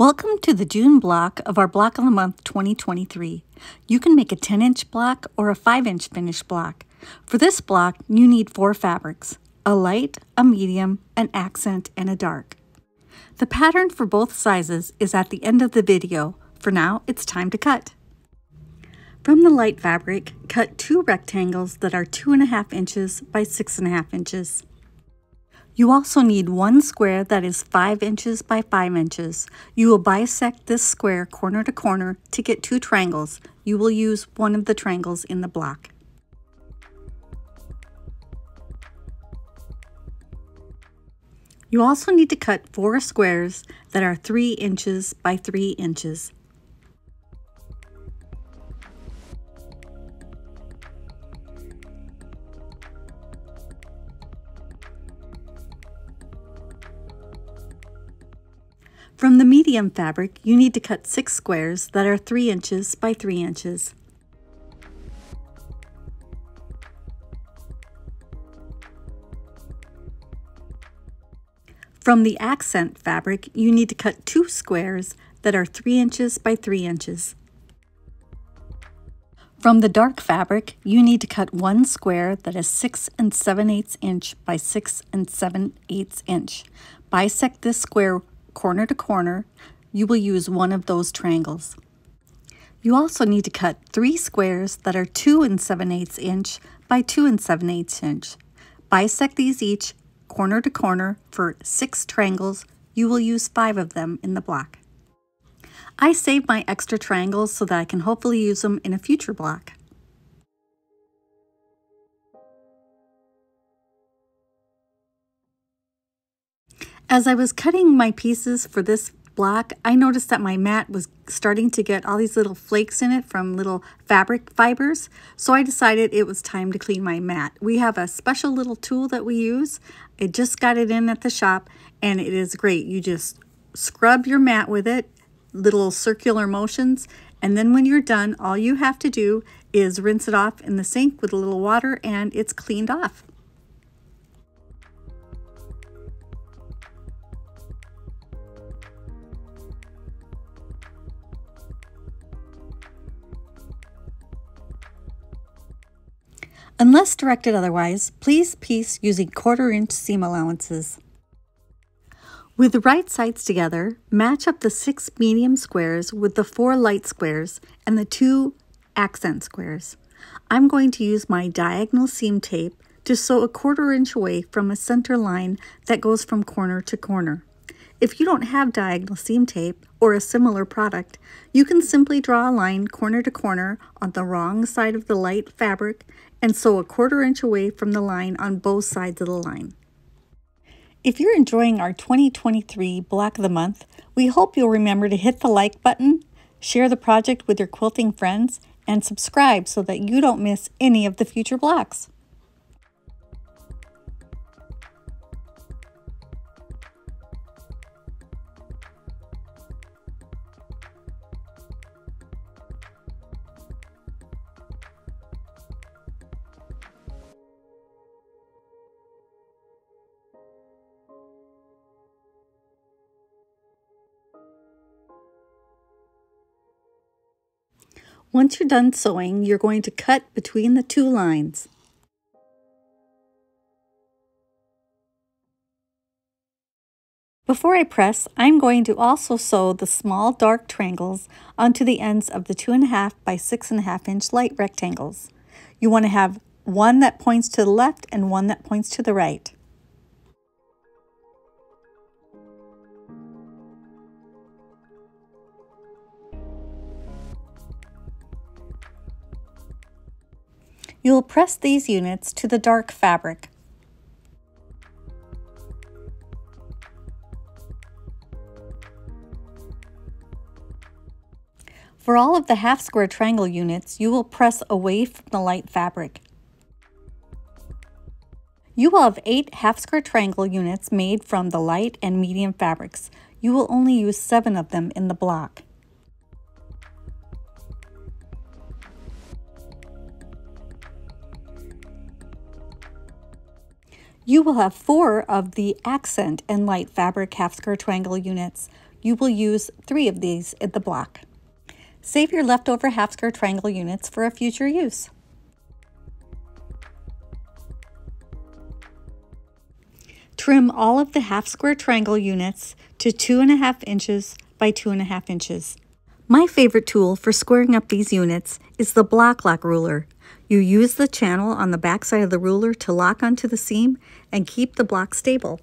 Welcome to the June block of our Block of the Month 2023. You can make a 10 inch block or a 5 inch finish block. For this block, you need four fabrics a light, a medium, an accent, and a dark. The pattern for both sizes is at the end of the video. For now, it's time to cut. From the light fabric, cut two rectangles that are 2.5 inches by 6.5 inches. You also need one square that is 5 inches by 5 inches. You will bisect this square corner to corner to get two triangles. You will use one of the triangles in the block. You also need to cut four squares that are 3 inches by 3 inches. From the medium fabric, you need to cut six squares that are 3 inches by 3 inches. From the accent fabric, you need to cut two squares that are 3 inches by 3 inches. From the dark fabric, you need to cut one square that is 6 and 7 eighths inch by 6 and 7 eighths inch. Bisect this square corner to corner, you will use one of those triangles. You also need to cut three squares that are 2 and 7 eighths inch by 2 and 7 eighths inch. Bisect these each corner to corner for six triangles. You will use five of them in the block. I save my extra triangles so that I can hopefully use them in a future block. As I was cutting my pieces for this block, I noticed that my mat was starting to get all these little flakes in it from little fabric fibers. So I decided it was time to clean my mat. We have a special little tool that we use. I just got it in at the shop and it is great. You just scrub your mat with it, little circular motions. And then when you're done, all you have to do is rinse it off in the sink with a little water and it's cleaned off. Unless directed otherwise, please piece using quarter inch seam allowances. With the right sides together, match up the six medium squares with the four light squares and the two accent squares. I'm going to use my diagonal seam tape to sew a quarter inch away from a center line that goes from corner to corner. If you don't have diagonal seam tape or a similar product, you can simply draw a line corner to corner on the wrong side of the light fabric and sew a quarter inch away from the line on both sides of the line. If you're enjoying our 2023 Block of the Month, we hope you'll remember to hit the like button, share the project with your quilting friends, and subscribe so that you don't miss any of the future blocks. Once you're done sewing, you're going to cut between the two lines. Before I press, I'm going to also sew the small dark triangles onto the ends of the 2.5 by 6.5 inch light rectangles. You want to have one that points to the left and one that points to the right. You will press these units to the dark fabric. For all of the half square triangle units, you will press away from the light fabric. You will have eight half square triangle units made from the light and medium fabrics. You will only use seven of them in the block. You will have four of the accent and light fabric half square triangle units. you will use three of these in the block. Save your leftover half square triangle units for a future use. Trim all of the half square triangle units to two and a half inches by two and a half inches. My favorite tool for squaring up these units is the Bloc Loc ruler. You use the channel on the back side of the ruler to lock onto the seam and keep the block stable.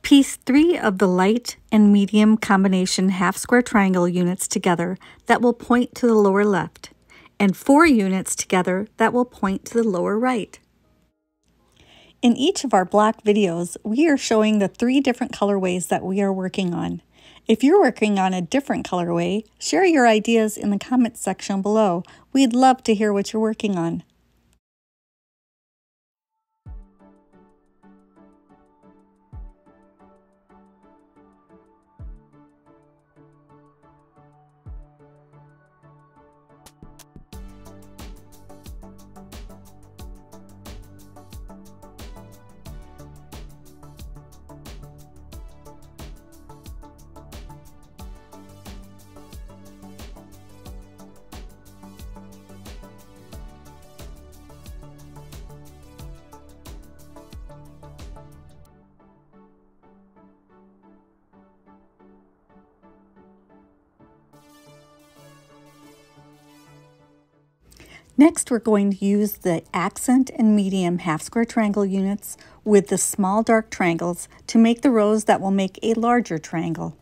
Piece three of the light and medium combination half square triangle units together that will point to the lower left, and four units together that will point to the lower right. In each of our black videos, we are showing the three different colorways that we are working on. If you're working on a different colorway, share your ideas in the comments section below. We'd love to hear what you're working on. Next, we're going to use the accent and medium half square triangle units with the small dark triangles to make the rows that will make a larger triangle.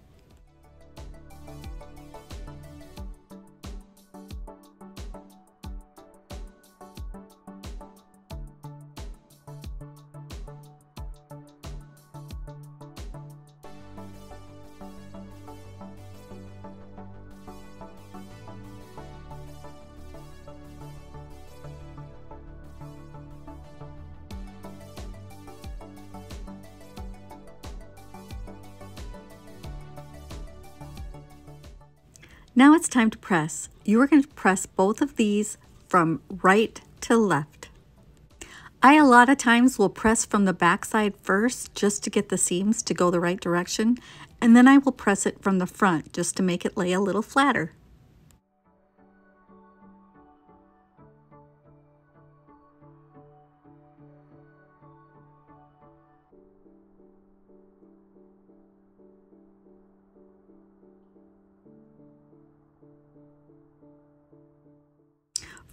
Now it's time to press. You are going to press both of these from right to left. I a lot of times will press from the back side first just to get the seams to go the right direction and then I will press it from the front just to make it lay a little flatter.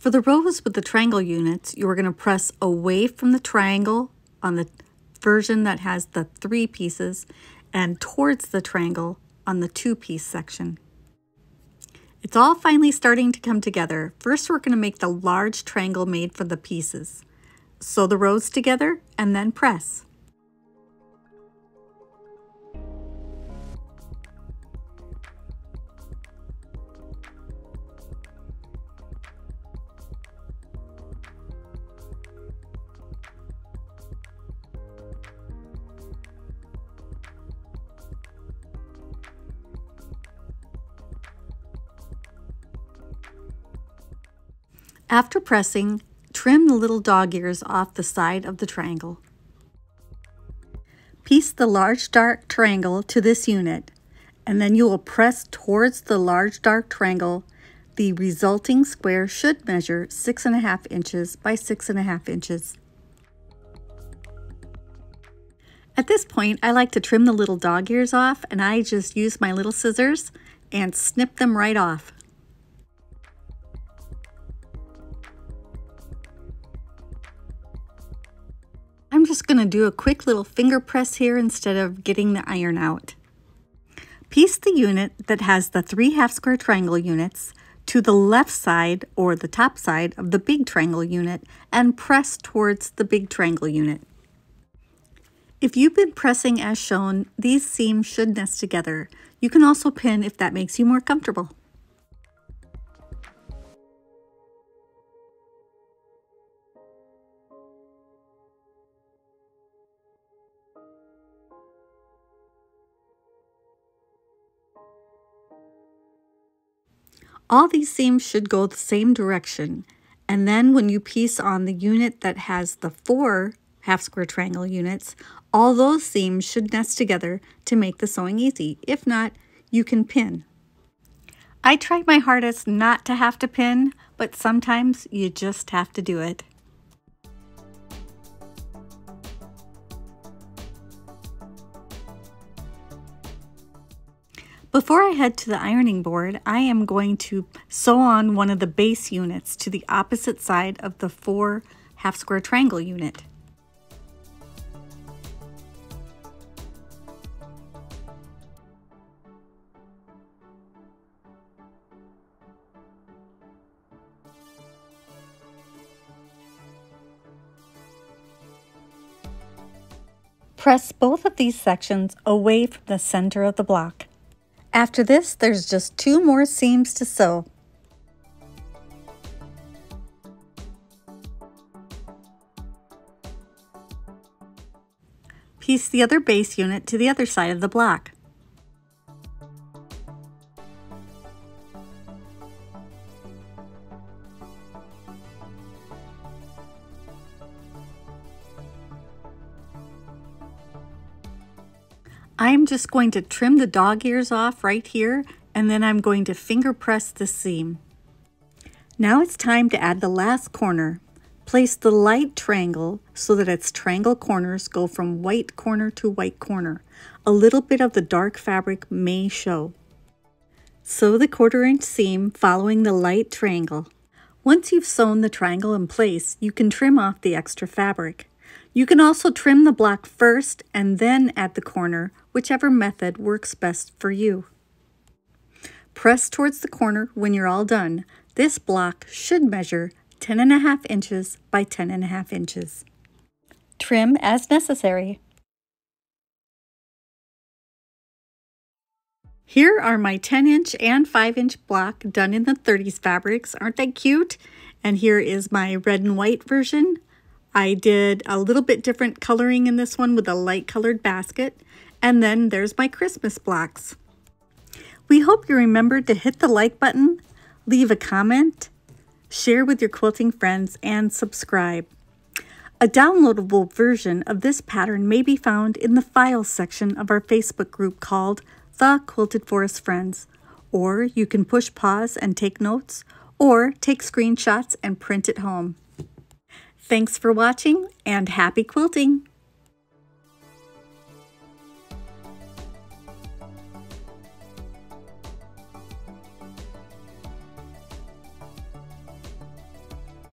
For the rows with the triangle units, you are going to press away from the triangle on the version that has the three pieces and towards the triangle on the two piece section. It's all finally starting to come together. First, we're going to make the large triangle made for the pieces. Sew the rows together and then press. After pressing, trim the little dog ears off the side of the triangle. Piece the large dark triangle to this unit, and then you will press towards the large dark triangle. The resulting square should measure six and a half inches by six and a half inches. At this point, I like to trim the little dog ears off and I just use my little scissors and snip them right off. Just going to do a quick little finger press here instead of getting the iron out. Piece the unit that has the three half square triangle units to the left side or the top side of the big triangle unit and press towards the big triangle unit. If you've been pressing as shown, these seams should nest together. You can also pin if that makes you more comfortable. All these seams should go the same direction, And then when you piece on the unit that has the four half square triangle units, all those seams should nest together to make the sewing easy. If not, you can pin. I tried my hardest not to have to pin, but sometimes you just have to do it. Before I head to the ironing board, I am going to sew on one of the base units to the opposite side of the four half square triangle unit. Press both of these sections away from the center of the block. After this, there's just two more seams to sew. Piece the other base unit to the other side of the block. Just going to trim the dog ears off right here and then I'm going to finger press the seam. Now it's time to add the last corner. Place the light triangle so that its triangle corners go from white corner to white corner. A little bit of the dark fabric may show. Sew the quarter inch seam following the light triangle. Once you've sewn the triangle in place, you can trim off the extra fabric. You can also trim the block first and then add the corner, whichever method works best for you. Press towards the corner when you're all done. This block should measure 10 and a half inches by 10 and a half inches. Trim as necessary. Here are my 10 inch and 5 inch block done in the 30s fabrics. Aren't they cute? And here is my red and white version. I did a little bit different coloring in this one with a light colored basket. And then there's my Christmas blocks. We hope you remembered to hit the like button, leave a comment, share with your quilting friends, and subscribe. A downloadable version of this pattern may be found in the files section of our Facebook group called The Quilted Forest Friends, or you can push pause and take notes, or take screenshots and print it home. Thanks for watching and happy quilting!